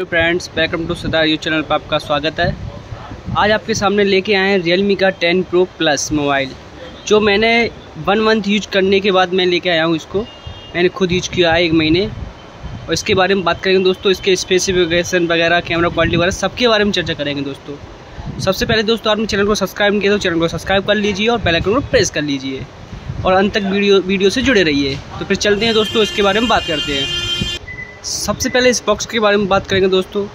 Hello friends welcome to Sada you channel पर आपका स्वागत है। आज आपके सामने लेके आए हैं रियलमी का 10 प्रो प्लस मोबाइल जो मैंने वन मंथ यूज़ करने के बाद मैं लेके आया हूँ इसको। मैंने खुद यूज़ किया है एक महीने। और इसके बारे में बात करेंगे दोस्तों इसके स्पेसिफिकेशन वगैरह कैमरा क्वालिटी वगैरह सबके बारे में चर्चा करेंगे दोस्तों। सबसे पहले दोस्तों आपने चैनल को सब्सक्राइब किया तो चैनल को सब्सक्राइब कर लीजिए और बेलाइकन को प्रेस कर लीजिए। और अंत तक वीडियो वीडियो से जुड़े रहिए। तो फिर चलते हैं दोस्तों इसके बारे में बात करते हैं। सबसे पहले इस बॉक्स के बारे में बात करेंगे दोस्तों।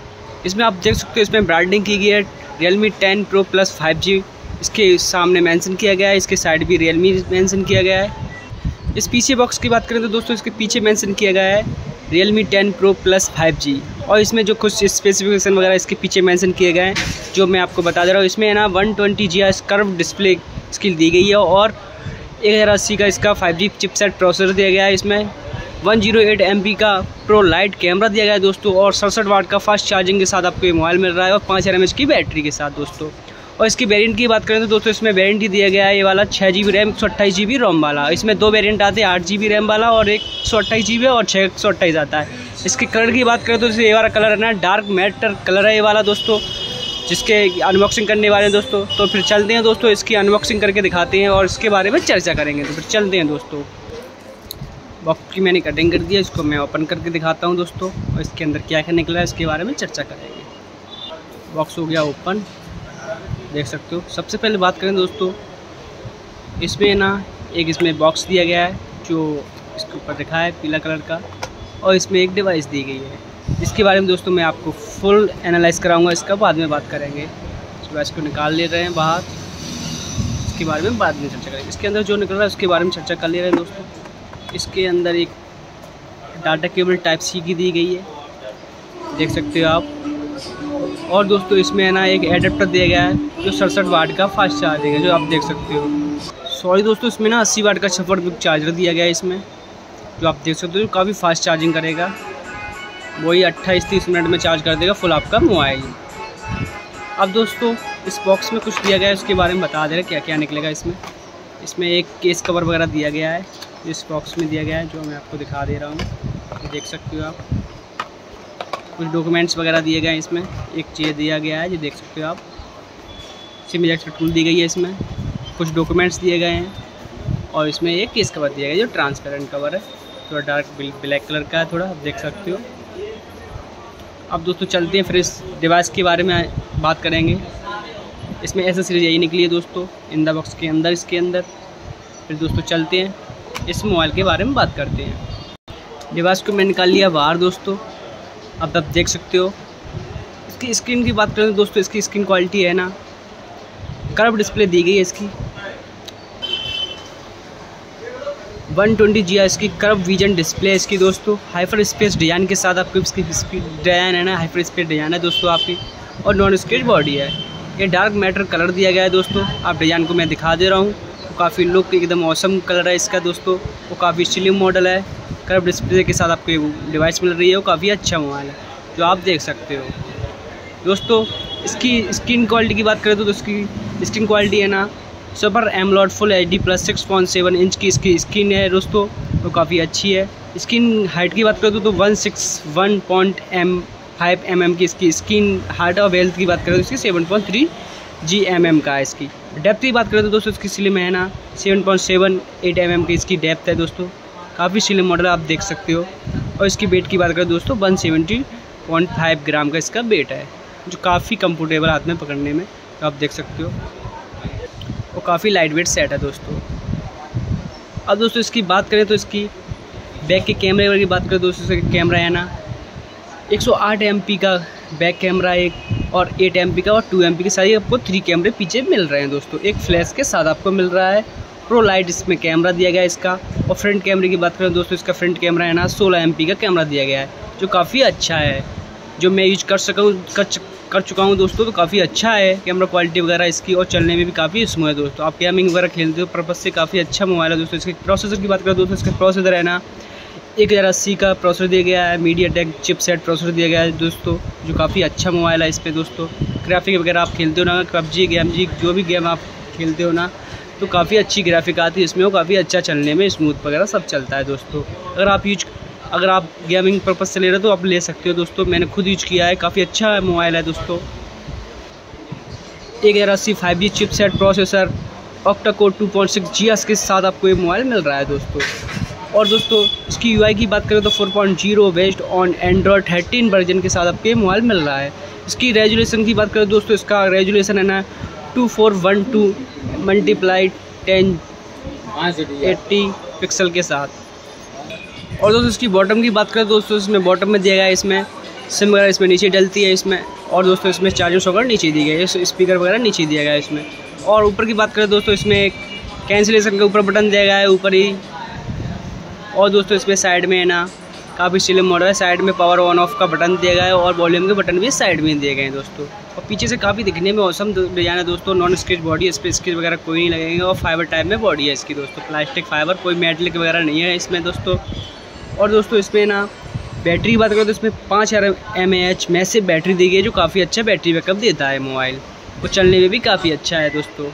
इसमें आप देख सकते हो, इसमें ब्रांडिंग की गई है Realme ten pro plus five G इसके सामने मेंशन किया गया है, इसके साइड भी रियलमी मेंशन किया गया है। इस पीछे बॉक्स की बात करें तो दोस्तों, इसके पीछे मेंशन किया गया है Realme ten pro plus five G और इसमें जो कुछ स्पेसिफिकेशन वगैरह इसके पीछे मेंशन किए गए हैं, जो मैं आपको बता दे रहा हूँ, इसमें है ना one twenty G curve display skill दी गई है और एक हज़ार अस्सी का इसका फाइव जी चिपसेट प्रोसेसर दिया गया है इसमें। One zero eight M P का प्रो लाइट कैमरा दिया गया है दोस्तों, और सड़सठ वाट का फास्ट चार्जिंग के साथ आपको ये मोबाइल मिल रहा है, और पाँच हज़ार की बैटरी के साथ दोस्तों। और इसकी वेरिएंट की बात करें तो दोस्तों, इसमें वेरिएंट दिया गया है ये वाला छः जी बी रैम एक सौ अट्ठाईस जी बी रोम वाला। इसमें दो वेरिएंट आते हैं, आठ जी बी रैम वाला और एक सौ अट्ठाईस जी बी और छः सौ अट्ठाईस आता है। इसके कलर की बात करें तो ये वाला कलर है ना डार्क मैटर कलर है ये वाला दोस्तों, जिसके अनबॉक्सिंग करने वाले हैं दोस्तों। तो फिर चलते हैं दोस्तों, इसकी अनबॉक्सिंग करके दिखाते हैं और इसके बारे में चर्चा करेंगे। तो फिर चलते हैं दोस्तों। बॉक्स की मैंने कटिंग कर दिया, इसको मैं ओपन करके दिखाता हूँ दोस्तों, और इसके अंदर क्या क्या निकला है, इसके बारे में चर्चा करेंगे। बॉक्स हो गया ओपन देख सकते हो। सबसे पहले बात करें दोस्तों, इसमें ना एक इसमें बॉक्स दिया गया है, जो इसके ऊपर दिखा है पीला कलर का, और इसमें एक डिवाइस दी गई है। इसके बारे में दोस्तों मैं आपको फुल एनालाइज कराऊँगा, इसका बाद में बात करेंगे। इस डिवाइस को निकाल ले रहे हैं बाहर, इसके बारे में बाद में चर्चा करेंगे। इसके अंदर जो निकल रहा है, उसके बारे में चर्चा कर ले रहे हैं दोस्तों। इसके अंदर एक डाटा केबल टाइप सी की दी गई है। देख सकते हो आप। और दोस्तों, इसमें ना एक एडेप्टर दिया गया है, जो सड़सठ वाट का फास्ट चार्जिंग है, जो आप देख सकते हो। सॉरी दोस्तों, इसमें ना अस्सी वाट का छप्पर चार्जर दिया गया है इसमें, जो आप देख सकते हो काफ़ी फास्ट चार्जिंग करेगा। वही अट्ठाईस तीस मिनट में चार्ज कर देगा फुल आपका मोबाइल। अब दोस्तों, इस बॉक्स में कुछ दिया गया है, उसके बारे में बता दे रहे क्या क्या निकलेगा इसमें। इसमें एक केस कवर वगैरह दिया गया है। इस बॉक्स में दिया गया है, जो मैं आपको दिखा दे रहा हूँ। देख सकते हो आप। कुछ डॉक्यूमेंट्स वगैरह दिए गए हैं इसमें। एक चेयर दिया गया है जो देख सकते हो आप। सिम इजेक्टर टूल दी गई है इसमें। कुछ डॉक्यूमेंट्स दिए गए हैं और इसमें एक केस कवर दिया गया जो ट्रांसपेरेंट कवर है। थोड़ा डार्क ब्लैक कलर का है थोड़ा, आप देख सकते हो। अब दोस्तों चलते हैं, फिर इस डिवाइस के बारे में बात करेंगे। इसमें एसेसरीज यही निकली है दोस्तों इन द बॉक्स के अंदर, इसके अंदर। फिर दोस्तों चलते हैं। इस मोबाइल के बारे में बात करते हैं। डिवाइस को मैं निकाल लिया बाहर, दोस्तों। अब आप देख सकते हो। इसकी स्क्रीन की बात करें तो दोस्तों, इसकी स्क्रीन क्वालिटी है ना। कर्व डिस्प्ले दी गई है इसकी। 120 ट्वेंटी जी इसकी कर्व विजन डिस्प्ले है इसकी, दोस्तों। हाइपर स्पेस डिज़ाइन के साथ आपको इसकी डिज़ाइन है ना। हाइपर स्पेस डिज़ाइन है, दोस्तों, आपकी। और नॉन स्केच बॉडी है। ये डार्क मैटर कलर दिया गया है, दोस्तों। आप डिज़ाइन को मैं दिखा दे रहा हूँ। काफ़ी लुक एकदम मौसम कलर है इसका दोस्तों। वो काफ़ी स्लिम मॉडल है। कर्व डिस्प्ले के साथ आपको डिवाइस मिल रही है। वो काफ़ी अच्छा मोबाइल है जो आप देख सकते हो। दोस्तों इसकी स्क्रीन क्वालिटी की बात करें तो, इसकी स्क्रीन क्वालिटी है ना super AMOLED full H D plus six point seven inch की इसकी स्क्रीन है दोस्तों। वो काफ़ी अच्छी है। स्क्रीन हाइट की बात करें तो, तो one six one point M five M M की इसकी स्क्रीन हार्ट और वेल्थ की बात करें तो इसकी seven point three G M M का है इसकी। डेप्थ की बात करें तो दोस्तों इसकी स्लिम है ना seven point seven eight M M की इसकी डेप्थ है दोस्तों। काफ़ी स्लिम मॉडल आप देख सकते हो। और इसकी वेट की बात करें दोस्तों one seventy point five gram का इसका वेट है, जो काफ़ी कंफर्टेबल हाथ में पकड़ने में तो आप देख सकते हो। और काफ़ी लाइट वेट सेट है दोस्तों। अब दोस्तों इसकी बात करें तो इसकी बैक के कैमरे की बात करें दोस्तों इसका कैमरा है ना 108 एमपी का बैक कैमरा एक और एट एम का और टू एम के साथ आपको थ्री कैमरे पीछे मिल रहे हैं दोस्तों। एक फ्लैश के साथ आपको मिल रहा है। प्रो लाइट इसमें कैमरा दिया गया है इसका। और फ्रंट कैमरे की बात करें दोस्तों इसका फ्रंट कैमरा है ना सोलह एम का कैमरा दिया गया है जो काफ़ी अच्छा है। जो मैं यूज़ कर सकूँ कर, कर चुका हूँ दोस्तों तो काफ़ी अच्छा है कैमरा क्वालिटी वगैरह इसकी और चलने में भी काफ़ी स्मूथ है दोस्तों। आप गेमिंग वगैरह खेलते हो पर्पज़ से काफ़ी अच्छा मोबाइल है दोस्तों। इसके प्रोसेसर की बात करें दोस्तों इसका प्रोसेसर है ना एक हज़ार अस्सी का प्रोसेसर दिया गया है MediaTek chipset processor दिया गया है दोस्तों, जो काफ़ी अच्छा मोबाइल है इस पर दोस्तों। ग्राफिक वगैरह आप खेलते हो ना, पबजी गेम जी जो भी गेम आप खेलते हो ना तो काफ़ी अच्छी ग्राफिक आती है, इसमें वो काफ़ी अच्छा चलने में स्मूथ वगैरह सब चलता है दोस्तों। अगर आप यूज़ अगर आप गेमिंग पर्पज़ से ले रहे हो तो आप ले सकते हो दोस्तों, मैंने खुद यूज़ किया है, काफ़ी अच्छा मोबाइल है दोस्तों। एक हज़ार अस्सी five G chipset processor octa core two point six G S के साथ आपको ये मोबाइल मिल रहा है दोस्तों। और दोस्तों, इसकी यूआई की बात करें तो four point zero based on Android thirteen version के साथ आपको मोबाइल मिल रहा है। इसकी रेजुलेशन की बात करें दोस्तों, इसका रेजुलेशन है ना two four one two multiply ten eighty pixel के साथ। और दोस्तों, इसकी बॉटम की बात करें दोस्तों, इसमें बॉटम में दिया गया है, इसमें सिम वगैरह इसमें नीचे डलती है इसमें। और दोस्तों, इसमें चार्जिंग वगैरह नीचे दी गई है स्पीकर वगैरह नीचे दिया गया है इसमें। और ऊपर की बात करें दोस्तों, इसमें कैंसिलेशन का ऊपर बटन दिया गया है, ऊपर ही और दोस्तों, इसमें साइड में है ना, काफ़ी स्लिम मॉडल है। साइड में पावर ऑन ऑफ़ का बटन दिया गया है और वॉल्यूम के बटन भी साइड में दिए गए हैं दोस्तों। और पीछे से काफ़ी दिखने में औसम डिज़ाइन है दोस्तों नॉन स्केच बॉडी इस पर स्केच वगैरह कोई नहीं लगेंगे और फाइबर टाइप में बॉडी है इसकी दोस्तों। प्लास्टिक फाइबर कोई मेटलिक वगैरह नहीं है इसमें दोस्तों। और दोस्तों, इसमें ना बैटरी की बात करें तो इसमें पाँच हज़ार एम एच मैसिव बैटरी दी गई है, जो काफ़ी अच्छा बैटरी बैकअप देता है मोबाइल और चलने में भी काफ़ी अच्छा है दोस्तों।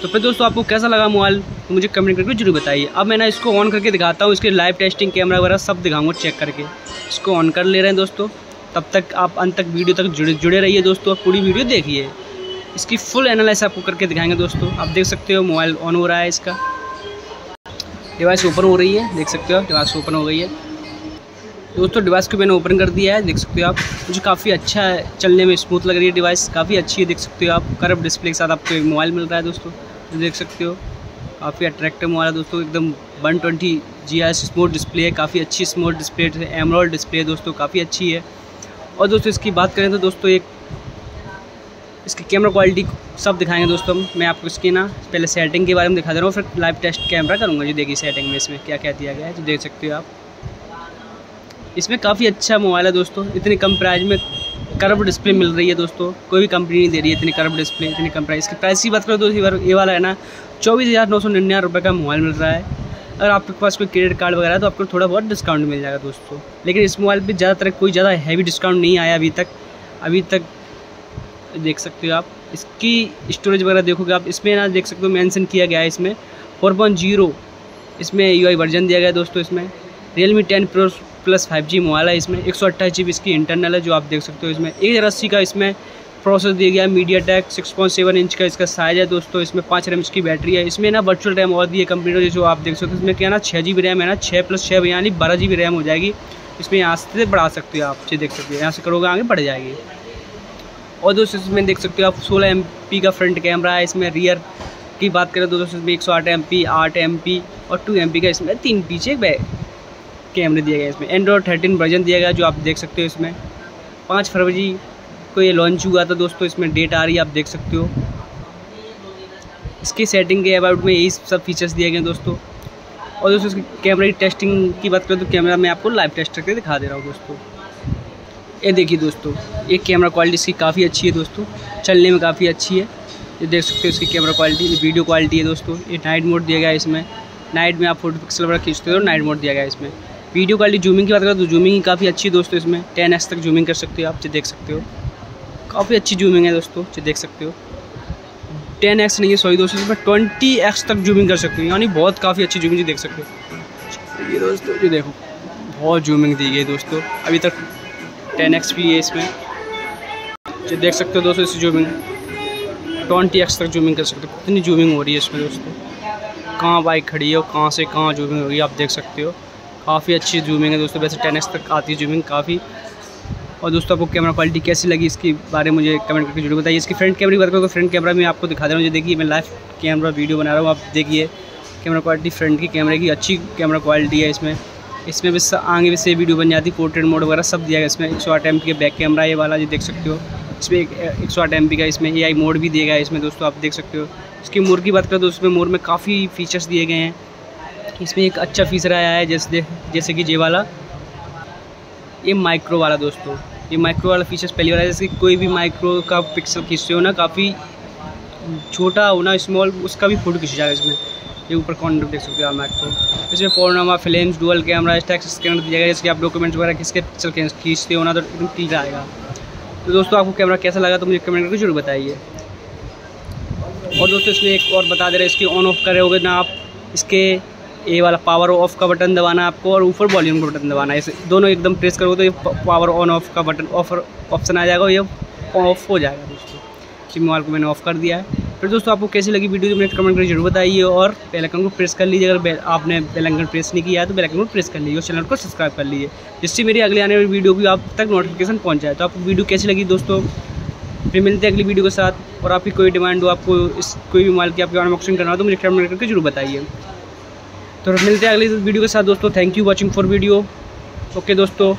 तो फिर दोस्तों आपको कैसा लगा मोबाइल तो मुझे कमेंट करके ज़रूर बताइए। अब मैं ना इसको ऑन करके दिखाता हूँ, इसके लाइव टेस्टिंग कैमरा वगैरह सब दिखाऊँगा चेक करके। इसको ऑन कर ले रहे हैं दोस्तों। तब तक आप अंत तक वीडियो तक जुड़े जुड़े रहिए दोस्तों, आप पूरी वीडियो देखिए। इसकी फुल एनालिस आपको करके दिखाएँगे दोस्तों। आप देख सकते हो मोबाइल ऑन हो रहा है इसका। डिवाइस ओपन हो रही है, देख सकते हो डिवाइस ओपन हो गई है। दोस्तों डिवाइस को मैंने ओपन कर दिया है, देख सकते हो आप। मुझे काफ़ी अच्छा है, चलने में स्मूथ लग रही है डिवाइस काफ़ी अच्छी है, देख सकते हो आप। करब डिस्प्ले के साथ आपको एक मोबाइल मिल रहा है दोस्तों तो देख सकते हो। काफ़ी अट्रैक्टिव मोबाइल है दोस्तों, एकदम one twenty G S smooth display है, काफ़ी अच्छी स्मूथ डिस्प्ले है एमरोल डिस्प्ले दोस्तों, काफ़ी अच्छी है। और दोस्तों, इसकी बात करें तो दोस्तों, एक इसकी कैमरा क्वालिटी सब दिखाएँगे दोस्तों मैं आपको इसकी ना पहले सेटिंग के बारे में दिखा दे रहा हूँ, फिर लाइव टेस्ट कैमरा करूँगा जो, देखिए सेटिंग में इसमें क्या क्या दिया गया है जो देख सकते हो आप। इसमें काफ़ी अच्छा मोबाइल है दोस्तों। इतनी कम प्राइस में कर्व डिस्प्ले मिल रही है दोस्तों। कोई भी कंपनी नहीं दे रही है इतनी कर्व डिस्प्ले इतनी कम प्राइस की प्राइस की बात करो तो ये वाला है ना, चौबीस हज़ार नौ सौ निन्यानवे रुपये का मोबाइल मिल रहा है। अगर आपके पास कोई क्रेडिट कार्ड वगैरह तो आपको थोड़ा बहुत डिस्काउंट मिल जाएगा दोस्तों। लेकिन इस मोबाइल पर ज़्यादातर कोई ज़्यादा हैवी डिस्काउंट नहीं आया अभी तक। अभी तक देख सकते हो आप। इसकी स्टोरेज वगैरह देखोगे आप। इसमें ना देख सकते हो मेंशन किया गया है इसमें। फोर पॉइंट ज़ीरो इसमें UI वर्जन दिया गया है दोस्तों इसमें। Realme ten pro plus five G mobile है, इसमें एक सौ अट्ठाईस जी बी इसकी इंटरनल है, जो आप देख सकते हो इसमें। एक हज़ार अस्सी का इसमें प्रोसेस दिया गया MediaTek six point seven inch का इसका साइज़ है दोस्तों, इसमें पाँच रैम की बैटरी है। इसमें ना वर्चुअल रैम और दी है कंप्यूटर जो आप देख सकते हो। इसमें क्या ना छः जी बी रैम है ना छः प्लस छः यानी बारह जी बी रैम हो जाएगी। इसमें यहाँ से बढ़ा सकते हो आप, ये देख सकते हो। यहाँ से करोगे आगे बढ़ जाएगी। और दोस्तों, इसमें देख सकते हो आप सोलह एम का फ्रंट कैमरा है, इसमें रियर की बात करें तो दोस्तों, इसमें एक सौ आठ एम पी आठ एम पी और टू एम पी का इसमें तीन पीछे कैमरे दिए गए इसमें। एंड्रॉयड थर्टीन वर्जन दिया गया जो आप देख सकते हो इसमें। पाँच फरवरी को ये लॉन्च हुआ था दोस्तों, इसमें डेट आ रही है, आप देख सकते हो। इसकी सेटिंग के अबाउट में यही सब फीचर्स दिए गए दोस्तों। और दोस्तों, इसकी कैमरे की टेस्टिंग की बात करें तो कैमरा मैं आपको लाइव टेस्ट करके दिखा दे रहा हूँ दोस्तों। ये देखिए दोस्तों, ये कैमरा क्वालिटी इसकी काफ़ी अच्छी है दोस्तों। चलने में काफ़ी अच्छी है। ये देख सकते हो इसकी कैमरा क्वालिटी वीडियो क्वालिटी है दोस्तों। ये नाइट मोड दिया गया है इसमें। नाइट में आप फ़ोटो पिक्सल वगैरह खींचते हो नाइट मोड दिया गया है इसमें। वीडियो क्वालिटी जूमिंग की बात करें तो जूमिंग ही काफ़ी अच्छी दोस्तों इसमें। टेन एक्स तक जूमिंग कर सकते हो आप देख सकते हो। काफ़ी अच्छी जूमिंग है दोस्तों जो देख सकते हो। टेन एक्स नहीं है सॉरी दोस्तों, इसमें ट्वेंटी एक्स तक जूमिंग कर सकते हो। यानी बहुत काफ़ी अच्छी जूमिंग देख सकते हो। ये दोस्तों जो देखो, बहुत जूमिंग दी गई दोस्तों। अभी तक टेन एक्स भी है इसमें। जो देख सकते हो दोस्तों, इस जूमिंग। ट्वेंटी एक्स तक जूमिंग कर सकते हो। कितनी जूमिंग हो रही है इसमें दोस्तों। कहाँ बाइक खड़ी है और कहाँ से कहाँ जूमिंग हो रही है, आप देख सकते हो। काफ़ी अच्छी जूमिंग है दोस्तों, वैसे टेन तक आती है जूमिंग काफ़ी। और दोस्तों, आपको कैमरा क्वालिटी कैसी लगी इसके बारे में मुझे कमेंट करके ज़रूर बताइए। इसकी फ्रंट कैमरे की बात करो तो फ्रंट कैमरा में आपको दिखा दे रहा हूँ। देखिए, मैं लाइव कैमरा वीडियो बना रहा हूँ। आप देखिए कैमरा क्वालिटी फ्रंट की कैमरे की अच्छी कैमरा क्वालिटी है इसमें। इसमें भी आगे भी से वीडियो बन जाती पोर्ट्रेट मोड वगैरह सब दिया गया इसमें। एक सौ आठ एम के बैक कैमरा ये वाला जो देख सकते हो। इसमें एक एक सौ आठ एम पी का इसमें ए आई मोड भी दिया गया है इसमें दोस्तों, आप देख सकते हो। इसकी मोर की बात करें तो उसमें मोर में काफ़ी फीचर्स दिए गए हैं। इसमें एक अच्छा फीचर आया है जैसे जैसे कि ये वाला ये माइक्रो वाला दोस्तों, ये माइक्रो वाला फीचर्स पहली बार है, जैसे कोई भी माइक्रो का पिक्सल खींचते हो ना, काफ़ी छोटा हो ना स्मॉल उसका भी फ़ोटो खींच जाएगा इसमें। ये ऊपर कौन देख सकते हो आप माइक्रो इसमें panorama film dual camera text scanner दिया गया, जैसे कि आप डॉक्यूमेंट्स वगैरह किसके पिक्सल खींचते हो ना तो एकदम ठीक आएगा। तो दोस्तों, आपको कैमरा कैसा लगा तो मुझे कमेंट करके ज़रूर बताइए। और दोस्तों, इसमें एक और बता दे रहे इसकी ऑन ऑफ़ करे होगे ना आप, इसके ए वाला पावर ऑफ़ का बटन दबाना आपको और ऊपर वॉल्यूम का बटन दबाना है। ऐसे दोनों एकदम प्रेस करोगे तो ये पावर ऑन ऑफ़ का बटन ऑफ़र ऑप्शन आ जाएगा ये ऑफ़ हो जाएगा दोस्तों। इस मोबाइल को मैंने ऑफ़ कर दिया है। फिर दोस्तों आपको कैसी लगी वीडियो तो मेरे कमेंट करके ज़रूर बताइए और बेल आइकन को प्रेस कर लीजिए। अगर आपने बेल प्रेस नहीं किया है तो बेल आइकन को प्रेस कर लीजिए और चैनल को सब्सक्राइब कर लीजिए। जिससे मेरी अगले आने वाली वीडियो की आप तक नोटिफिकेशन पहुँच जाए। तो आपको वीडियो कैसी लगी दोस्तों? फिर मिलते हैं अगली वीडियो के साथ। और आपकी कोई डिमांड हो, आपको इस कोई भी मोबाइल की, आपकी अनबॉक्सिंग करना हो तो मुझे कमेंट करके ज़रूर बताइए। तो मिलते हैं अगली वीडियो के साथ दोस्तों। Thank you watching for video okay दोस्तों।